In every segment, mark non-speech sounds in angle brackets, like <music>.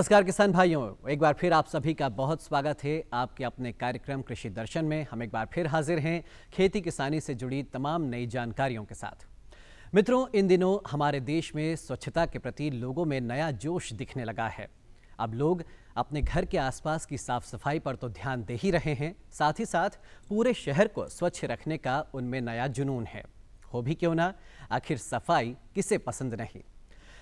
नमस्कार किसान भाइयों, एक बार फिर आप सभी का बहुत स्वागत है आपके अपने कार्यक्रम कृषि दर्शन में। हम एक बार फिर हाजिर हैं खेती किसानी से जुड़ी तमाम नई जानकारियों के साथ। मित्रों, इन दिनों हमारे देश में स्वच्छता के प्रति लोगों में नया जोश दिखने लगा है। अब लोग अपने घर के आसपास की साफ़ सफ़ाई पर तो ध्यान दे ही रहे हैं, साथ ही साथ पूरे शहर को स्वच्छ रखने का उनमें नया जुनून है। हो भी क्यों ना, आखिर सफ़ाई किसे पसंद नहीं?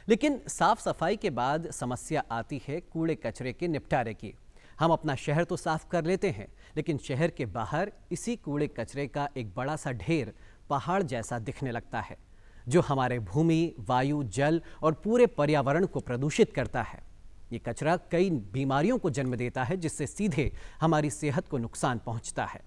लेकिन साफ़ सफ़ाई के बाद समस्या आती है कूड़े कचरे के निपटारे की। हम अपना शहर तो साफ़ कर लेते हैं, लेकिन शहर के बाहर इसी कूड़े कचरे का एक बड़ा सा ढेर पहाड़ जैसा दिखने लगता है, जो हमारे भूमि, वायु, जल और पूरे पर्यावरण को प्रदूषित करता है। ये कचरा कई बीमारियों को जन्म देता है, जिससे सीधे हमारी सेहत को नुकसान पहुँचता है।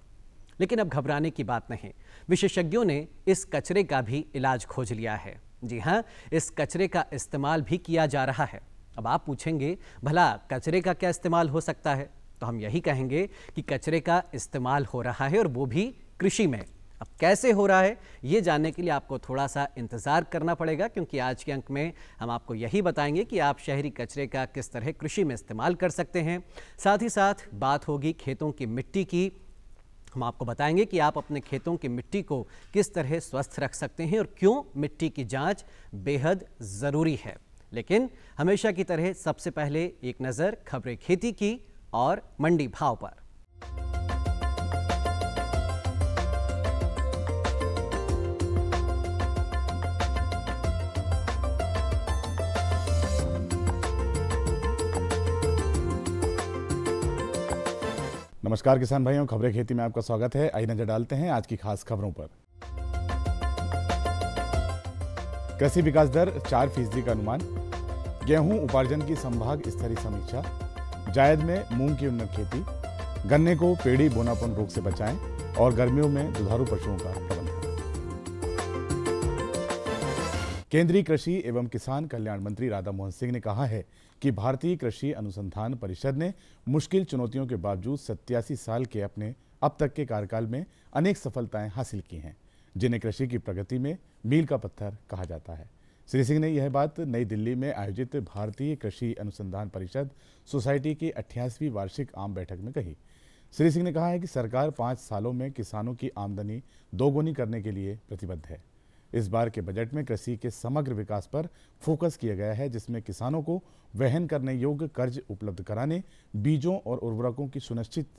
लेकिन अब घबराने की बात नहीं, विशेषज्ञों ने इस कचरे का भी इलाज खोज लिया है। जी हाँ इस कचरे का इस्तेमाल भी किया जा रहा है। अब आप पूछेंगे, भला कचरे का क्या इस्तेमाल हो सकता है? तो हम यही कहेंगे कि कचरे का इस्तेमाल हो रहा है और वो भी कृषि में। अब कैसे हो रहा है, ये जानने के लिए आपको थोड़ा सा इंतज़ार करना पड़ेगा, क्योंकि आज के अंक में हम आपको यही बताएँगे कि आप शहरी कचरे का किस तरह कृषि में इस्तेमाल कर सकते हैं। साथ ही साथ बात होगी खेतों की मिट्टी की हम आपको बताएँगे कि आप अपने खेतों की मिट्टी को किस तरह स्वस्थ रख सकते हैं और क्यों मिट्टी की जाँच बेहद ज़रूरी है। लेकिन हमेशा की तरह सबसे पहले एक नज़र खबरें खेती की और मंडी भाव पर। नमस्कार किसान भाइयों, खबरें खेती में आपका स्वागत है। आई नज़र डालते हैं आज की खास खबरों पर। कृषि विकास दर चार फ़ीसदी का अनुमान, गेहूँ उपार्जन की संभाग स्तरीय समीक्षा, जायद में मूंग की उन्नत खेती, गन्ने को पेड़ी बोनापन रोग से बचाएँ और गर्मियों में दुधारू पशुओं का प्रबंधन। केंद्रीय कृषि एवं किसान कल्याण मंत्री राधा मोहन सिंह ने कहा है कि भारतीय कृषि अनुसंधान परिषद ने मुश्किल चुनौतियों के बावजूद सत्यासी साल के अपने, अब तक के कार्यकाल में अनेक सफलताएँ हासिल की हैं, जिन्हें कृषि की प्रगति में मील का पत्थर कहा जाता है। श्री सिंह ने यह बात नई दिल्ली में आयोजित भारतीय कृषि अनुसंधान परिषद सोसाइटी की अट्ठाईसवीं वार्षिक आम बैठक में कही। श्री सिंह ने कहा है कि सरकार पाँच सालों में किसानों की आमदनी दोगुनी करने के लिए प्रतिबद्ध है। इस बार के बजट में कृषि के समग्र विकास पर फोकस किया गया है, जिसमें किसानों को वहन करने योग्य कर्ज उपलब्ध कराने, बीजों और उर्वरकों की सुनिश्चित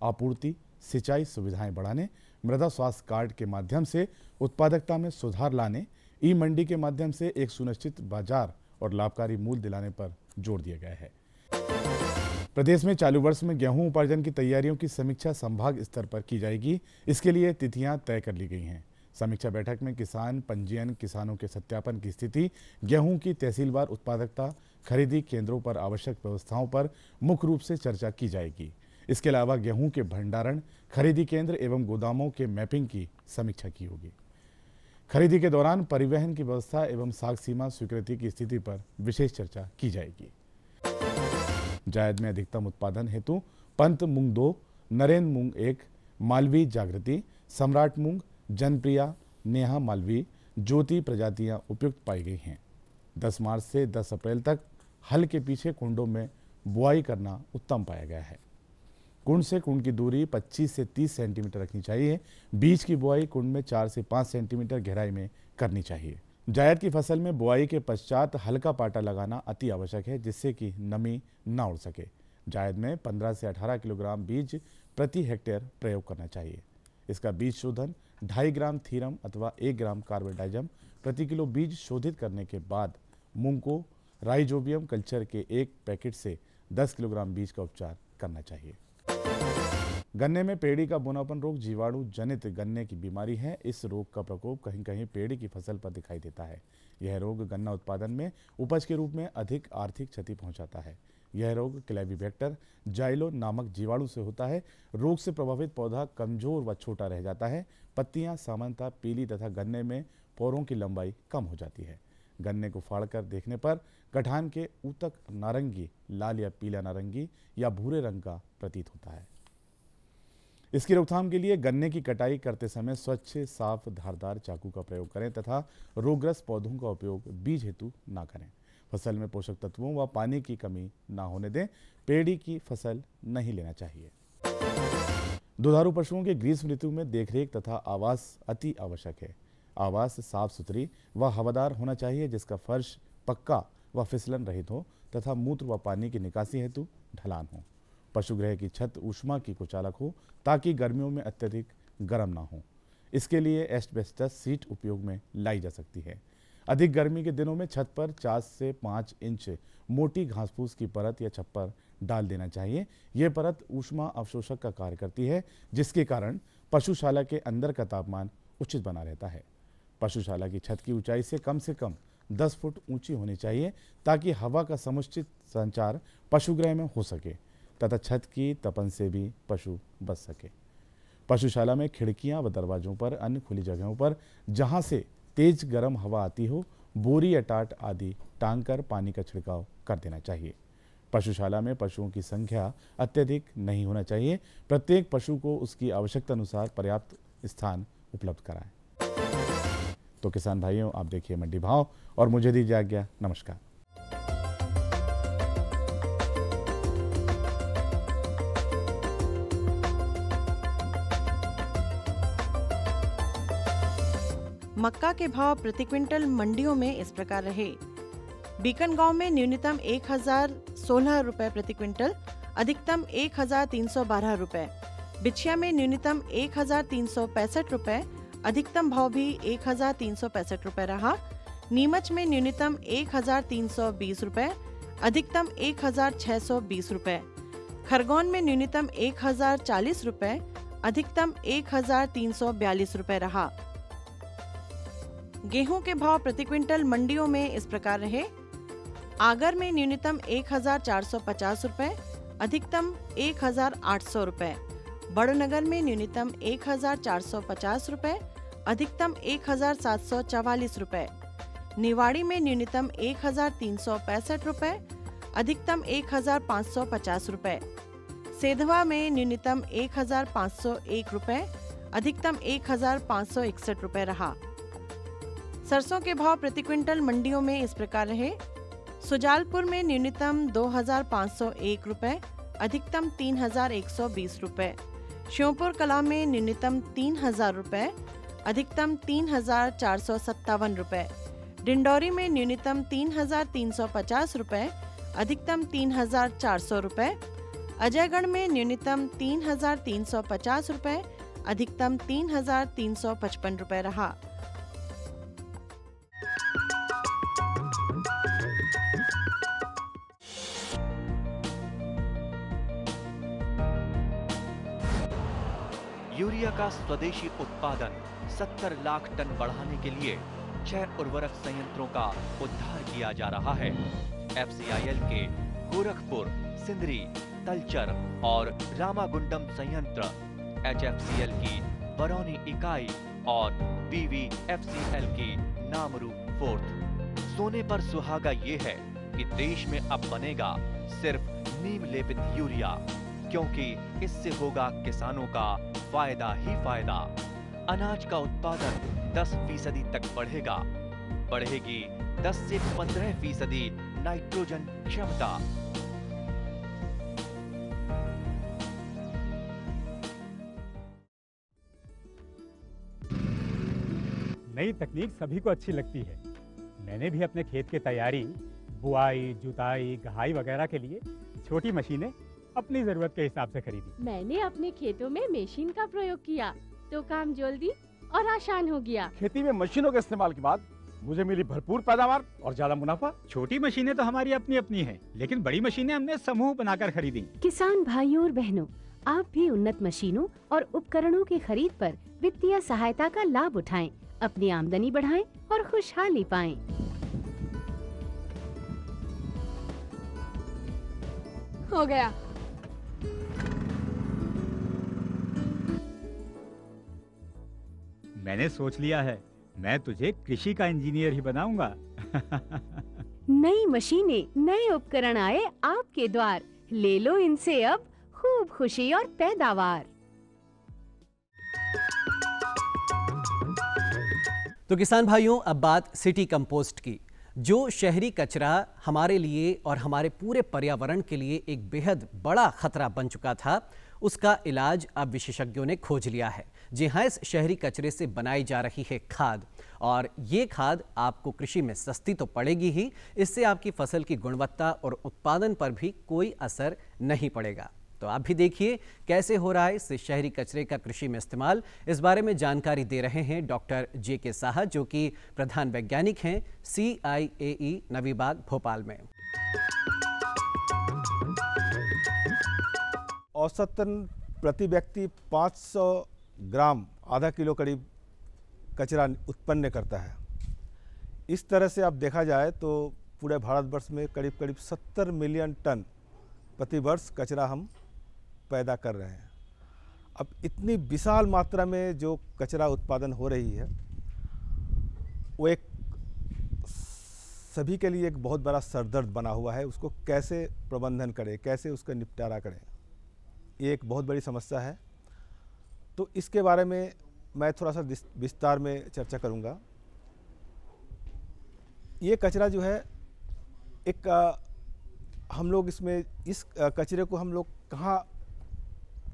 आपूर्ति, सिंचाई सुविधाएँ बढ़ाने, मृदा स्वास्थ्य कार्ड के माध्यम से उत्पादकता में सुधार लाने ई मंडी के माध्यम से एक सुनिश्चित बाज़ार और लाभकारी मूल्य दिलाने पर ज़ोर दिया गया है। प्रदेश में चालू वर्ष में गेहूँ उपार्जन की तैयारियों की समीक्षा संभाग स्तर पर की जाएगी। इसके लिए तिथियाँ तय कर ली गई हैं। समीक्षा बैठक में किसान, पंजीयन, किसानों के सत्यापन की स्थिति, गेहूँ की तहसीलवार उत्पादकता, खरीदी केंद्रों पर आवश्यक व्यवस्थाओं पर मुख्य रूप से चर्चा की जाएगी। इसके अलावा गेहूँ के भंडारण, खरीदी केंद्र एवं गोदामों के मैपिंग की समीक्षा की होगी। खरीदी के दौरान परिवहन की व्यवस्था एवं साग सीमा स्वीकृति की स्थिति पर विशेष चर्चा की जाएगी। जायद में अधिकतम उत्पादन हेतु पंत मूंग दो, नरेंद्र मूंग एक मालवी जागृति, सम्राट मूंग, जनप्रिया नेहा मालवी ज्योति प्रजातियाँ उपयुक्त पाई गई हैं। 10 मार्च से 10 अप्रैल तक हल के पीछे कुंडों में बुआई करना उत्तम पाया गया है। कुंड से कुंड की दूरी 25 से 30 सेंटीमीटर रखनी चाहिए। बीज की बुआई कुंड में 4 से 5 सेंटीमीटर गहराई में करनी चाहिए। जायद की फ़सल में बुआई के पश्चात हल्का पाटा लगाना अति आवश्यक है, जिससे कि नमी न उड़ सके। जायद में 15 से 18 किलोग्राम बीज प्रति हेक्टेयर प्रयोग करना चाहिए। इसका बीज शोधन ढाई ग्राम थीरम अथवा एक ग्राम कार्बेडाइजम, प्रति किलो बीज शोधित करने के बाद मूंग को राइजोबियम कल्चर के एक पैकेट से 10 किलोग्राम बीज का उपचार करना चाहिए। गन्ने में पेड़ी का बोनापन रोग जीवाणु जनित गन्ने की बीमारी है। इस रोग का प्रकोप कहीं कहीं पेड़ी की फ़सल पर दिखाई देता है। यह रोग गन्ना उत्पादन में उपज के रूप में अधिक आर्थिक क्षति पहुंचाता है। यह रोग क्लेविवेक्टर जाइलो नामक जीवाणु से होता है। रोग से प्रभावित पौधा कमज़ोर व छोटा रह जाता है। पत्तियाँ सामान्यतः पीली तथा गन्ने में पौरों की लंबाई कम हो जाती है। गन्ने को फाड़कर देखने पर गठान के ऊतक नारंगी, लाल या पीला नारंगी या भूरे रंग का प्रतीत होता है। इसकी रोकथाम के लिए गन्ने की कटाई करते समय स्वच्छ, साफ़, धारदार चाकू का प्रयोग करें तथा रोगग्रस्त पौधों का उपयोग बीज हेतु ना करें। फ़सल में पोषक तत्वों व पानी की कमी ना होने दें, पेड़ी की फ़सल नहीं लेना चाहिए। दुधारू पशुओं के ग्रीष्म ऋतु में देखरेख तथा आवास अति आवश्यक है। आवास साफ़ सुथरी व हवादार होना चाहिए, जिसका फर्श पक्का व फिसलन रहित हो तथा मूत्र व पानी की निकासी हेतु ढलान हो। पशुगृह की छत ऊष्मा की कुचालक हो, ताकि गर्मियों में अत्यधिक गर्म ना हो। इसके लिए एस्टबेस्टस सीट उपयोग में लाई जा सकती है। अधिक गर्मी के दिनों में छत पर चार से पाँच इंच मोटी घास फूस की परत या छप्पर डाल देना चाहिए। यह परत ऊष्मा अवशोषक का कार्य करती है, जिसके कारण पशुशाला के अंदर का तापमान उचित बना रहता है। पशुशाला की छत की ऊंचाई से कम से कम 10 फुट ऊँची होनी चाहिए, ताकि हवा का समुचित संचार पशुगृह में हो सके, तथा छत की तपन से भी पशु बच सके। पशुशाला में खिड़कियाँ व दरवाजों पर अन्य खुली जगहों पर, जहाँ से तेज गर्म हवा आती हो, बोरी या टाट आदि टांग कर पानी का छिड़काव कर देना चाहिए। पशुशाला में पशुओं की संख्या अत्यधिक नहीं होना चाहिए। प्रत्येक पशु को उसकी आवश्यकता अनुसार पर्याप्त स्थान उपलब्ध कराएँ। तो किसान भाइयों, आप देखिए मंडी भाव और मुझे दीजिए आज्ञा। नमस्कार। मक्का के भाव प्रति क्विंटल मंडियों में इस प्रकार रहे। बीकन गाँव में न्यूनतम एक हज़ार सोलह रूपए प्रति क्विंटल, अधिकतम एक हज़ार तीन सौ बारह रूपए। बिछिया में न्यूनतम एक हज़ार तीन सौ पैंसठ रूपए, अधिकतम भाव भी एक हज़ार तीन सौ पैंसठ रूपए रहा। नीमच में न्यूनतम एक हज़ार तीन सौ बीस रूपए, अधिकतम एक हज़ार छह सौ बीस रूपए। खरगोन में न्यूनतम एक हज़ार चालीस रूपए, अधिकतम एक हज़ार तीन सौ बयालीस रूपए रहा। गेहूँ के भाव प्रति क्विंटल मंडियों में इस प्रकार रहे। आगर में न्यूनतम एक हज़ार चार सौ पचास अधिकतम एक हज़ार आठ सौ बड़नगर में न्यूनतम एक हज़ार चार सौ पचास अधिकतम एक हज़ार सात सौ चवालीस रूपए। निवाड़ी में न्यूनतम एक हज़ार तीन सौ पैंसठ अधिकतम एक हज़ार पाँच सौ पचास सेधवा में न्यूनतम एक हज़ार पाँच सौ एक अधिकतम एक हज़ार पाँच सौ इकसठ रहा। सरसों के भाव प्रति क्विंटल मंडियों में इस प्रकार रहे। सुजालपुर में न्यूनतम दो हज़ार पाँच सौ एक रूपए, अधिकतम तीन हज़ार एक सौ बीस रूपए। श्योपुर कला में न्यूनतम तीन हज़ार रूपए, अधिकतम तीन हज़ार चार सौ सत्तावन रूपए। डिंडोरी में न्यूनतम तीन हज़ार तीन सौ पचास रूपए, अधिकतम तीन हज़ार चार सौ रूपए। अजयगढ़ में न्यूनतम तीन हज़ार तीन सौ पचास रूपए, अधिकतम तीन हज़ार तीन सौ पचपन रूपए रहा। का स्वदेशी उत्पादन 70 लाख टन बढ़ाने के लिए छह उर्वरक संयंत्रों का उद्धार किया जा रहा है। एफसीआईएल के गोरखपुर, सिंदरी, तलचर और रामागुंडम संयंत्र एचएफसीएल की बरौनी इकाई और बीवीएफसीएल की नामरू फोर्थ। सोने पर सुहागा ये है कि देश में अब बनेगा सिर्फ़ नीम लेपित यूरिया। क्योंकि इससे होगा किसानों का फ़ायदा ही फ़ायदा। अनाज का उत्पादन 10 फ़ीसदी तक बढ़ेगा। बढ़ेगी 10 से 15 फ़ीसदी नाइट्रोजन क्षमता। नई तकनीक सभी को अच्छी लगती है। मैंने भी अपने खेत की तैयारी, बुआई, जुताई गहाई वगैरह के लिए छोटी मशीनें अपनी ज़रूरत के हिसाब से खरीदी। मैंने अपने खेतों में मशीन का प्रयोग किया तो काम जल्दी और आसान हो गया। खेती में मशीनों के इस्तेमाल के बाद मुझे मिली भरपूर पैदावार और ज़्यादा मुनाफा। छोटी मशीनें तो हमारी अपनी अपनी हैं, लेकिन बड़ी मशीनें हमने समूह बनाकर खरीदी। किसान भाइयों और बहनों आप भी उन्नत मशीनों और उपकरणों की खरीद पर वित्तीय सहायता का लाभ उठाएँ, अपनी आमदनी बढ़ाएँ और खुशहाली पाएँ। हो गया। मैंने सोच लिया है मैं तुझे कृषि का इंजीनियर ही बनाऊँगा। <laughs> नई मशीनें नए उपकरण आए आपके द्वार। ले लो इनसे अब खूब खुशी और पैदावार। तो किसान भाइयों अब बात सिटी कंपोस्ट की। जो शहरी कचरा हमारे लिए और हमारे पूरे पर्यावरण के लिए एक बेहद बड़ा खतरा बन चुका था उसका इलाज अब विशेषज्ञों ने खोज लिया है। जी हाँ इस शहरी कचरे से बनाई जा रही है खाद। और ये खाद आपको कृषि में सस्ती तो पड़ेगी ही, इससे आपकी फ़सल की गुणवत्ता और उत्पादन पर भी कोई असर नहीं पड़ेगा। तो आप भी देखिए कैसे हो रहा है इस शहरी कचरे का कृषि में इस्तेमाल। इस बारे में जानकारी दे रहे हैं डॉक्टर जे के साहा, जो कि प्रधान वैज्ञानिक हैं सी आई ए ई नवीबाग भोपाल में। औसतन प्रति व्यक्ति 500 ग्राम आधा किलो करीब कचरा उत्पन्न करता है। इस तरह से अब देखा जाए तो पूरे भारतवर्ष में करीब करीब 70 मिलियन टन प्रतिवर्ष कचरा हम पैदा कर रहे हैं। अब इतनी विशाल मात्रा में जो कचरा उत्पादन हो रही है, वो एक सभी के लिए एक बहुत बड़ा सरदर्द बना हुआ है। उसको कैसे प्रबंधन करें, कैसे उसका निपटारा करें, ये एक बहुत बड़ी समस्या है। तो इसके बारे में मैं थोड़ा सा विस्तार में चर्चा करूँगा। ये कचरा जो है एक आ, हम लोग इसमें इस कचरे को हम लोग कहाँ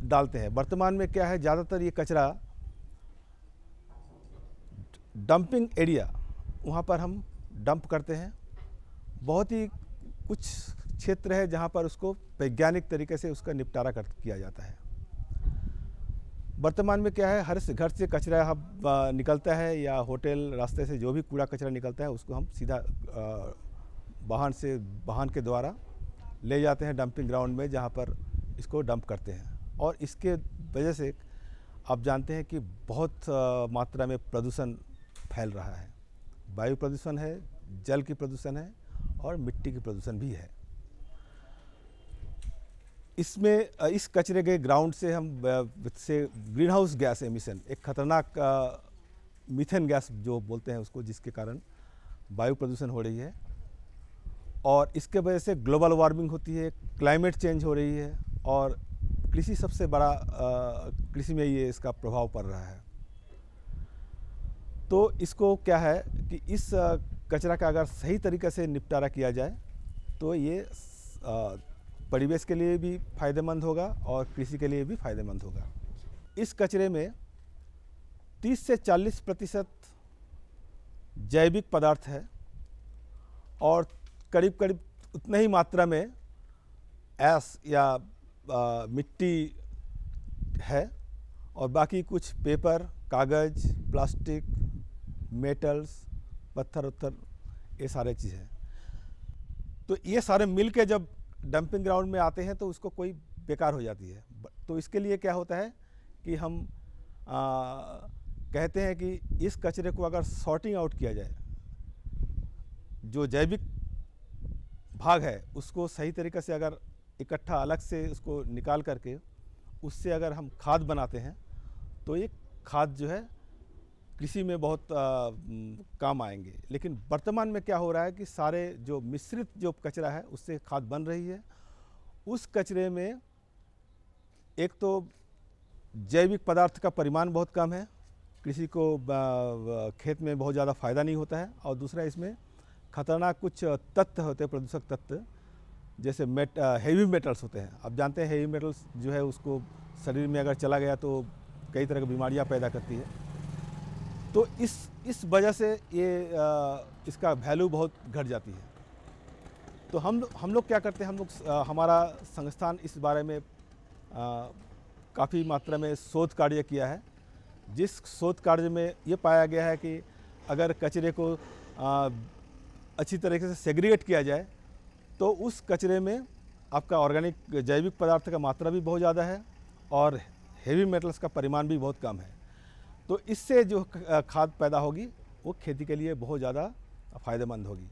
डालते हैं? वर्तमान में क्या है ज़्यादातर ये कचरा डंपिंग एरिया वहाँ पर हम डंप करते हैं। बहुत ही कुछ क्षेत्र है जहाँ पर उसको वैज्ञानिक तरीके से उसका निपटारा कर किया जाता है। वर्तमान में क्या है, हर से, घर से कचरा हम निकलता है या होटल, रास्ते से जो भी कूड़ा कचरा निकलता है, उसको हम सीधा वाहन से, वाहन के द्वारा ले जाते हैं डंपिंग ग्राउंड में, जहाँ पर इसको डंप करते हैं। और इसके वजह से आप जानते हैं कि बहुत मात्रा में प्रदूषण फैल रहा है। वायु प्रदूषण है, जल की प्रदूषण है और मिट्टी की प्रदूषण भी है। इसमें इस कचरे के ग्राउंड से हम से ग्रीन हाउस गैस एमिशन, एक खतरनाक मिथेन गैस जो बोलते हैं उसको, जिसके कारण वायु प्रदूषण हो रही है। और इसके वजह से ग्लोबल वार्मिंग होती है, क्लाइमेट चेंज हो रही है और कृषि सबसे बड़ा कृषि में ये इसका प्रभाव पड़ रहा है। तो इसको क्या है कि इस कचरा का अगर सही तरीके से निपटारा किया जाए तो ये परिवेश के लिए भी फ़ायदेमंद होगा और कृषि के लिए भी फ़ायदेमंद होगा। इस कचरे में 30 से 40 प्रतिशत जैविक पदार्थ है और करीब करीब उतने ही मात्रा में एस या आ, मिट्टी है और बाकी कुछ पेपर कागज़ प्लास्टिक मेटल्स पत्थर उत्थर ये सारे चीज़ हैं। तो ये सारे मिल के जब डंपिंग ग्राउंड में आते हैं तो उसको कोई बेकार हो जाती है। तो इसके लिए क्या होता है कि हम आ, कहते हैं कि इस कचरे को अगर सॉर्टिंग आउट किया जाए जो जैविक भाग है उसको सही तरीके से अगर इकट्ठा अलग से उसको निकाल करके उससे अगर हम खाद बनाते हैं तो ये खाद जो है कृषि में बहुत आ, काम आएँगे। लेकिन वर्तमान में क्या हो रहा है कि सारे जो मिश्रित जो कचरा है उससे खाद बन रही है। उस कचरे में एक तो जैविक पदार्थ का परिमाण बहुत कम है। कृषि को खेत में बहुत ज़्यादा फ़ायदा नहीं होता है। और दूसरा इसमें खतरनाक कुछ तत्व होते हैं प्रदूषक तत्व जैसे मेट हेवी मेटल्स होते हैं। अब जानते हैं हेवी मेटल्स जो है उसको शरीर में अगर चला गया तो कई तरह की बीमारियाँ पैदा करती है। तो इस इस वजह से ये आ, इसका वैल्यू बहुत घट जाती है। तो हम हम लोग क्या करते हैं? हम लोग हमारा संस्थान इस बारे में काफ़ी मात्रा में शोध कार्य किया है। जिस शोध कार्य में ये पाया गया है कि अगर कचरे को आ, अच्छी तरीके से सेग्रीगेट किया जाए तो उस कचरे में आपका ऑर्गेनिक जैविक पदार्थ का मात्रा भी बहुत ज़्यादा है और हेवी मेटल्स का परिमाण भी बहुत कम है। तो इससे जो खाद पैदा होगी, वो खेती के लिए बहुत ज़्यादा फ़ायदेमंद होगी।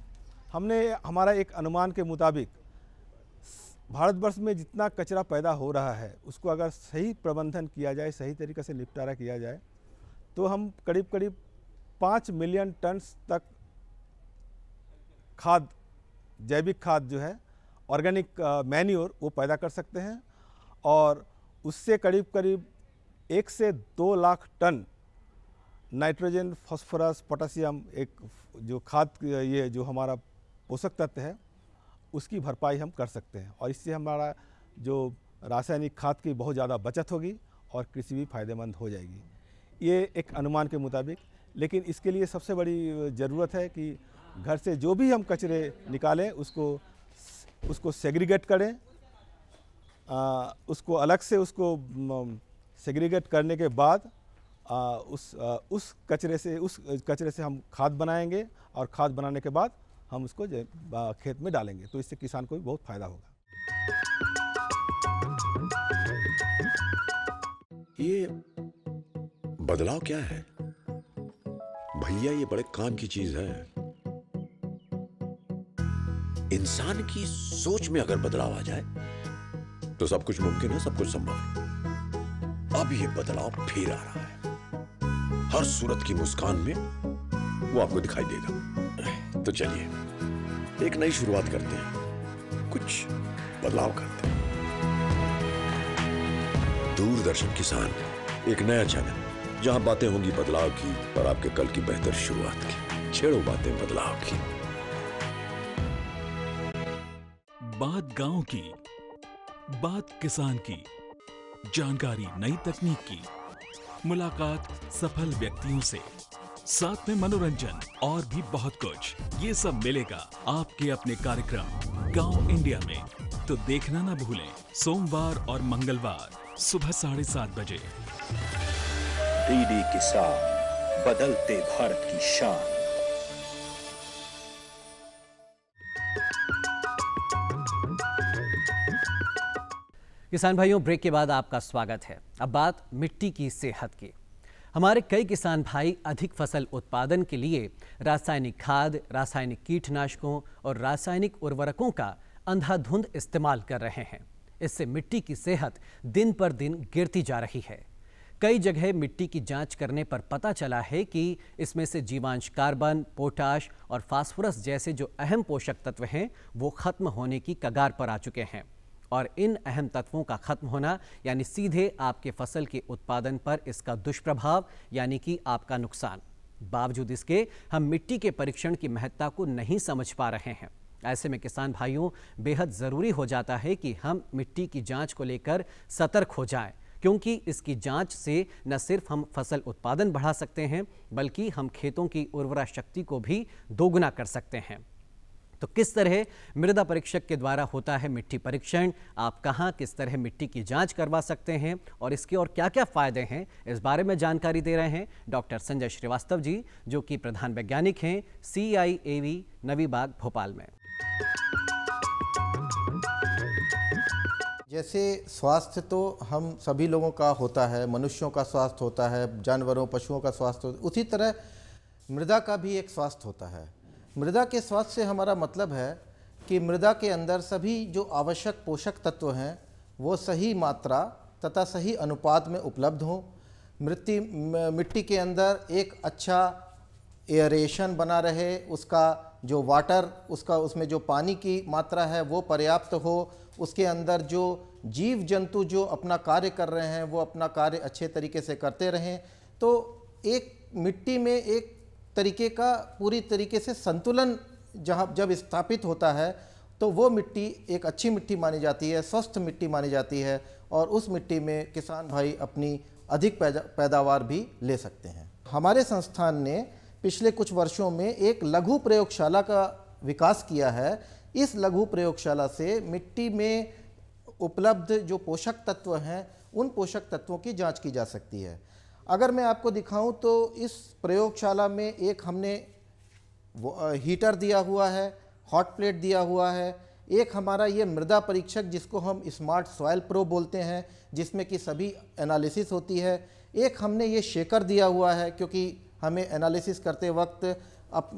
हमने हमारा एक अनुमान के मुताबिक भारतवर्ष में जितना कचरा पैदा हो रहा है, उसको अगर सही प्रबंधन किया जाए, सही तरीके से निपटारा किया जाए तो हम करीब करीब पाँच मिलियन टन तक खाद, जैविक खाद जो है, ऑर्गेनिक मैन्योर वो पैदा कर सकते हैं। और उससे करीब करीब एक से दो lakh ton nitrogen phosphorus potassium एक जो खाद ये जो हमारा पोषक तत्व है उसकी भरपाई हम कर सकते हैं। और इससे हमारा जो रासायनिक खाद की बहुत ज़्यादा बचत होगी और कृषि भी फ़ायदेमंद हो जाएगी। ये एक अनुमान के मुताबिक लेकिन इसके लिए सबसे बड़ी ज़रूरत है कि घर से जो भी हम कचरे निकालें उसको उसको सेग्रीगेट करें। आ, उसको अलग से उसको सेग्रीगेट करने के बाद आ, उस आ, उस कचरे से उस कचरे से हम खाद बनाएँगे और खाद बनाने के बाद हम उसको खेत में डालेंगे। तो इससे किसान को भी बहुत फ़ायदा होगा। ये बदलाव क्या है? भैया ये बड़े काम की चीज़ है। इंसान की सोच में अगर बदलाव आ जाए तो सब कुछ मुमकिन है सब कुछ संभव है। अब ये बदलाव फिर आ रहा है। हर सूरत की मुस्कान में वो आपको दिखाई देगा। तो चलिए, एक नई शुरुआत करते हैं। कुछ बदलाव करते हैं। दूरदर्शन किसान, एक नया चैनल, जहाँ बातें होंगी बदलाव की और आपके कल की बेहतर शुरुआत की। छेड़ो बातें बदलाव की। बात गाँव की, बात किसान की, जानकारी नई तकनीक की। मुलाकात सफल व्यक्तियों से। साथ में मनोरंजन और भी बहुत कुछ। ये सब मिलेगा आपके अपने कार्यक्रम गाँव इंडिया में। तो देखना ना भूलें, सोमवार और मंगलवार सुबह साढ़े सात बजे। डीडी किसान, बदलते भारत की शान। किसान भाइयों, ब्रेक के बाद आपका स्वागत है। अब बात मिट्टी की सेहत की। हमारे कई किसान भाई अधिक फ़सल उत्पादन के लिए रासायनिक खाद, रासायनिक कीटनाशकों और रासायनिक उर्वरकों का अंधाधुंध इस्तेमाल कर रहे हैं। इससे मिट्टी की सेहत दिन पर दिन गिरती जा रही है। कई जगह मिट्टी की जाँच करने पर पता चला है कि इसमें से जीवांश कार्बन, पोटाश और फास्फोरस जैसे जो अहम पोषक तत्व हैं, वो खत्म होने की कगार पर आ चुके हैं। और इन अहम तत्वों का खत्म होना, यानी सीधे आपके फ़सल के उत्पादन पर इसका दुष्प्रभाव, यानी कि आपका नुकसान। बावजूद इसके, हम मिट्टी के परीक्षण की महत्ता को नहीं समझ पा रहे हैं। ऐसे में किसान भाइयों, बेहद ज़रूरी हो जाता है कि हम मिट्टी की जाँच को लेकर सतर्क हो जाएँ, क्योंकि इसकी जाँच से न सिर्फ़ हम फ़सल उत्पादन बढ़ा सकते हैं, बल्कि हम खेतों की उर्वरा शक्ति को भी दोगुना कर सकते हैं। तो किस तरह मृदा परीक्षक के द्वारा होता है मिट्टी परीक्षण? आप कहाँ किस तरह मिट्टी की जाँच करवा सकते हैं? और इसके और क्या क्या फ़ायदे हैं? इस बारे में जानकारी दे रहे हैं डॉक्टर संजय श्रीवास्तव जी, जो कि प्रधान वैज्ञानिक हैं सी आई ए वी नवी बाग, भोपाल में। जैसे स्वास्थ्य तो हम सभी लोगों का होता है, मनुष्यों का स्वास्थ्य होता है, जानवरों, पशुओं का स्वास्थ्य उसी तरह मृदा का भी एक स्वास्थ्य होता है। मृदा के स्वास्थ्य से हमारा मतलब है कि मृदा के अंदर सभी जो आवश्यक पोषक तत्व हैं, वो सही मात्रा तथा सही अनुपात में उपलब्ध हों। मृत्यु मिट्टी के अंदर एक अच्छा एयरेशन बना रहे, उसका जो वाटर उसका, उसमें जो पानी की मात्रा है, वो पर्याप्त हो। उसके अंदर जो जीव जंतु जो अपना कार्य कर रहे हैं, वो अपना कार्य अच्छे तरीके से करते रहें। तो एक मिट्टी में एक तरीके का पूरी तरीके से संतुलन जहाँ जब स्थापित होता है तो वो मिट्टी एक अच्छी मिट्टी मानी जाती है स्वस्थ मिट्टी मानी जाती है और उस मिट्टी में किसान भाई अपनी अधिक पैदा, पैदावार भी ले सकते हैं। हमारे संस्थान ने पिछले कुछ वर्षों में एक लघु प्रयोगशाला का विकास किया है। इस लघु प्रयोगशाला से मिट्टी में उपलब्ध जो पोषक तत्व हैं उन पोषक तत्वों की जाँच की जा सकती है। अगर मैं आपको दिखाऊँ तो इस प्रयोगशाला में एक हमने हीटर दिया हुआ है, हॉट प्लेट दिया हुआ है, एक हमारा ये मृदा परीक्षक जिसको हम स्मार्ट सॉयल प्रो बोलते हैं, जिसमें कि सभी एनालिसिस होती है, एक हमने ये शेकर दिया हुआ है क्योंकि हमें एनालिसिस करते वक्त अप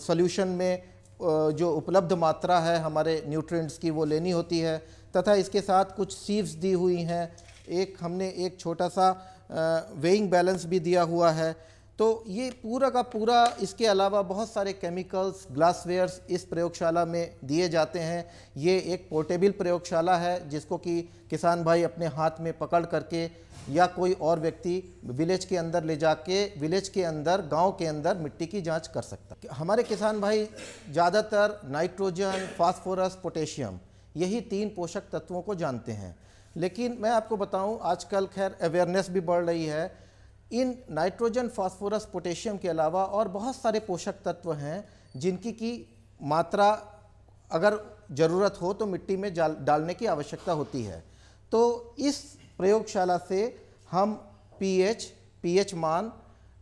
सॉल्यूशन में जो उपलब्ध मात्रा है हमारे न्यूट्रिएंट्स की वो लेनी होती है, तथा इसके साथ कुछ सीव्स दी हुई हैं, एक हमने एक छोटा सा वेइंग बैलेंस भी दिया हुआ है। तो ये पूरा का पूरा, इसके अलावा बहुत सारे केमिकल्स ग्लासवेयर्स इस प्रयोगशाला में दिए जाते हैं। ये एक पोर्टेबल प्रयोगशाला है, जिसको कि किसान भाई अपने हाथ में पकड़ करके या कोई और व्यक्ति विलेज के अंदर ले जाके विलेज के अंदर, गाँव के अंदर मिट्टी की जाँच कर सकता है। हमारे किसान भाई ज़्यादातर नाइट्रोजन फास्फोरस पोटेशियम यही तीन पोषक तत्वों को जानते हैं। लेकिन मैं आपको बताऊँ, आजकल खैर अवेयरनेस भी बढ़ रही है। इन नाइट्रोजन फास्फोरस पोटेशियम के अलावा और बहुत सारे पोषक तत्व हैं जिनकी की मात्रा अगर ज़रूरत हो तो मिट्टी में डालने की आवश्यकता होती है। तो इस प्रयोगशाला से हम पीएच पीएच मान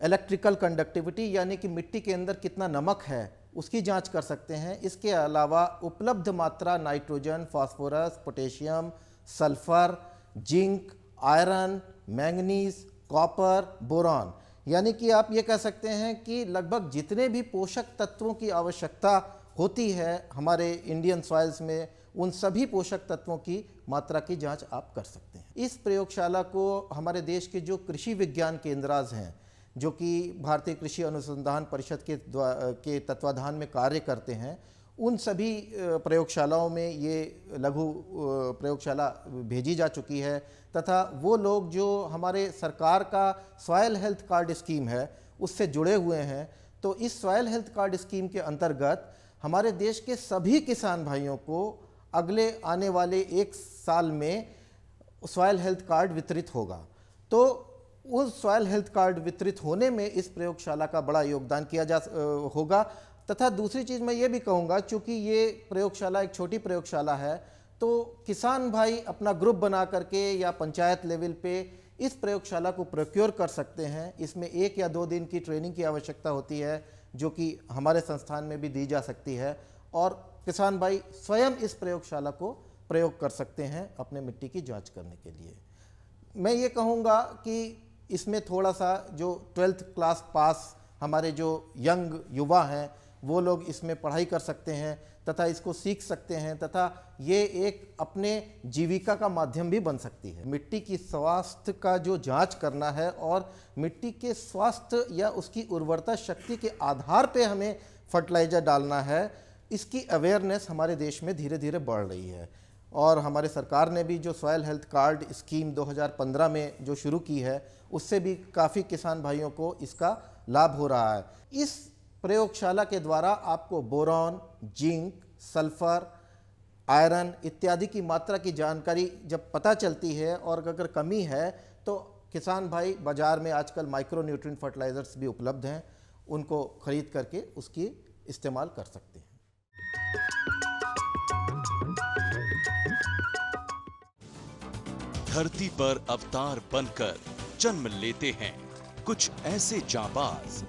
इलेक्ट्रिकल कंडक्टिविटी यानी कि मिट्टी के अंदर कितना नमक है, उसकी जाँच कर सकते हैं। इसके अलावा उपलब्ध मात्रा nitrogen phosphorus potassium sulphur, zinc, iron, manganese, copper, boron. यानी कि आप ये कह सकते हैं कि लगभग जितने भी पोषक तत्वों की आवश्यकता होती है हमारे इंडियन सॉइल्स में, उन सभी पोषक तत्वों की मात्रा की जाँच आप कर सकते हैं। इस प्रयोगशाला को हमारे देश के जो कृषि विज्ञान केंद्राज हैं, जो कि भारतीय कृषि अनुसंधान परिषद के के तत्वाधान में कार्य करते हैं उन सभी प्रयोगशालाओं में ये लघु प्रयोगशाला भेजी जा चुकी है तथा वो लोग जो हमारे सरकार का सॉयल हेल्थ कार्ड स्कीम है, उससे जुड़े हुए हैं। तो इस सॉयल हेल्थ कार्ड स्कीम के अंतर्गत हमारे देश के सभी किसान भाइयों को अगले आने वाले एक साल में सॉयल हेल्थ कार्ड वितरित होगा। तो उस सॉयल हेल्थ कार्ड वितरित होने में इस प्रयोगशाला का बड़ा योगदान किया जा होगा। तथा दूसरी चीज़ मैं ये भी कहूँगा, चूँकि ये प्रयोगशाला एक छोटी प्रयोगशाला है तो किसान भाई अपना ग्रुप बना करके या पंचायत लेवल पे इस प्रयोगशाला को प्रोक्योर कर सकते हैं। इसमें एक या दो दिन की ट्रेनिंग की आवश्यकता होती है, जो कि हमारे संस्थान में भी दी जा सकती है और किसान भाई स्वयं इस प्रयोगशाला को प्रयोग कर सकते हैं अपने मिट्टी की जाँच करने के लिए। मैं ये कहूँगा कि इसमें थोड़ा सा जो ट्वेल्थ क्लास पास हमारे जो यंग युवा हैं वो लोग इसमें पढ़ाई कर सकते हैं, तथा इसको सीख सकते हैं, तथा ये एक अपने जीविका का माध्यम भी बन सकती है। मिट्टी की स्वास्थ्य का जो जाँच करना है और मिट्टी के स्वास्थ्य या उसकी उर्वरता शक्ति के आधार पे हमें फर्टिलाइज़र डालना है, इसकी अवेयरनेस हमारे देश में धीरे धीरे बढ़ रही है। और हमारे सरकार ने भी जो सॉयल हेल्थ कार्ड स्कीम 2015 में जो शुरू की है, उससे भी काफ़ी किसान भाइयों को इसका लाभ हो रहा है। इस प्रयोगशाला के द्वारा आपको बोरॉन, जिंक, सल्फ़र, आयरन इत्यादि की मात्रा की जानकारी जब पता चलती है और अगर कमी है तो किसान भाई बाज़ार में आजकल माइक्रो न्यूट्रिन फर्टिलाइज़र्स भी उपलब्ध हैं। उनको खरीद करके उसकी इस्तेमाल कर सकते हैं। धरती पर अवतार बनकर जन्म लेते हैं। कुछ ऐसे जाबाज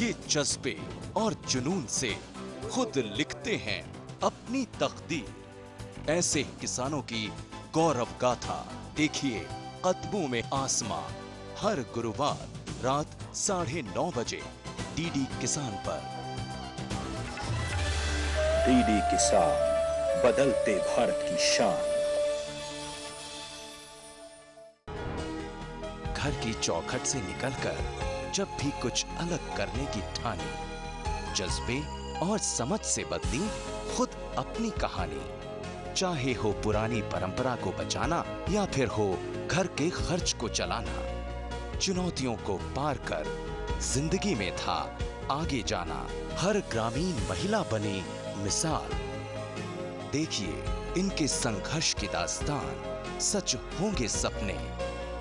ये जज्बे और जुनून से खुद लिखते हैं अपनी तकदीर। ऐसे किसानों की गौरव गाथा। देखिए कदमों में आसमां हर गुरुवार रात साढ़े नौ बजे डीडी किसान पर। डीडी किसान बदलते भारत की शान। घर की चौखट से निकलकर जब भी कुछ अलग करने की ठानी, जज्बे और समझ से बदली खुद अपनी कहानी। चाहे हो पुरानी परंपरा को बचाना या फिर हो घर के खर्च को चलाना, चुनौतियों को पार कर, ज़िंदगी में था, आगे जाना, हर ग्रामीण महिला बने मिसाल। देखिए, इनके संघर्ष की दास्तान, सच होंगे सपने।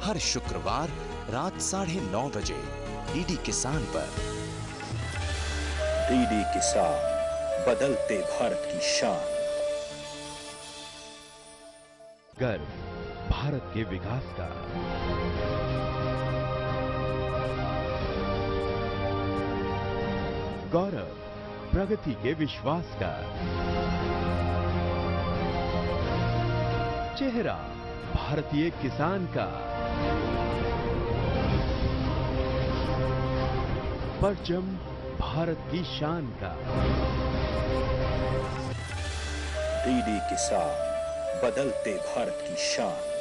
हर शुक्रवार रात साढ़े नौ बजे डीडी किसान पर। डीडी किसान बदलते भारत की शान। गर्व भारत के विकास का। गौरव प्रगति के विश्वास का। चेहरा भारतीय किसान का। परचम भारत की शान का। डीडी किसान बदलते भारत की शान।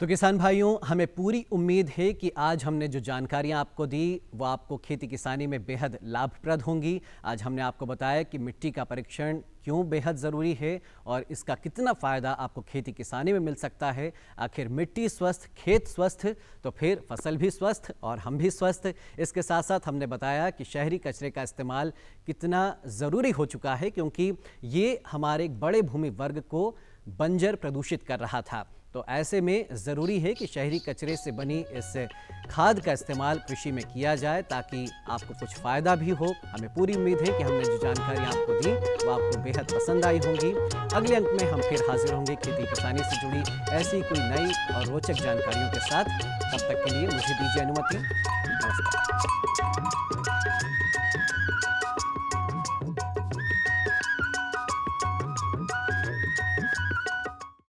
तो किसान भाइयों, हमें पूरी उम्मीद है कि आज हमने जो जानकारियाँ आपको दी, वो आपको खेती किसानी में बेहद लाभप्रद होंगी। आज हमने आपको बताया कि मिट्टी का परीक्षण क्यों बेहद ज़रूरी है और इसका कितना फ़ायदा आपको खेती किसानी में मिल सकता है। आखिर मिट्टी स्वस्थ, खेत स्वस्थ तो फिर फ़सल भी स्वस्थ और हम भी स्वस्थ। इसके साथ साथ हमने बताया कि शहरी कचरे का इस्तेमाल कितना ज़रूरी हो चुका है, क्योंकि ये हमारे बड़े भूमि वर्ग को बंजर प्रदूषित कर रहा था। तो ऐसे में ज़रूरी है कि शहरी कचरे से बनी इस खाद का इस्तेमाल कृषि में किया जाए ताकि आपको कुछ फ़ायदा भी हो। हमें पूरी उम्मीद है कि हमने जो जानकारी आपको दी, वो आपको बेहद पसंद आई होंगी। अगले अंक में हम फिर हाजिर होंगे खेती किसानी से जुड़ी ऐसी कोई नई और रोचक जानकारियों के साथ। तब तक के लिए मुझे दीजिए अनुमति। नमस्कार।